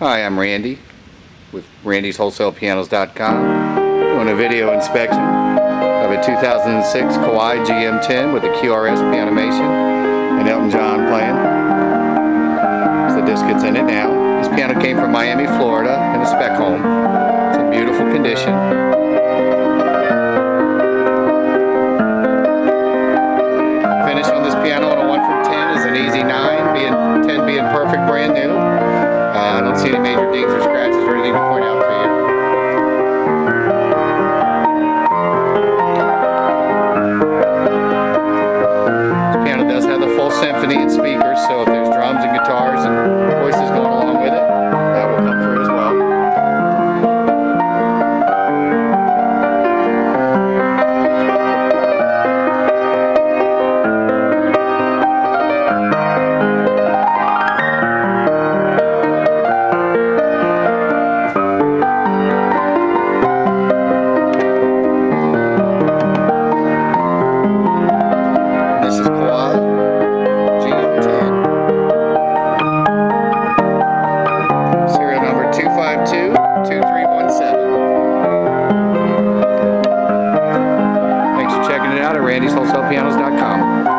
Hi, I'm Randy with randyswholesalepianos.com doing a video inspection of a 2006 Kawai GM10 with a QRS Pianomation and Elton John playing. So the disc gets in it now. This piano came from Miami, Florida in a spec home. It's in beautiful condition. symphony and speakers. So 2317. Thanks for checking it out at randyswholesalepianos.com.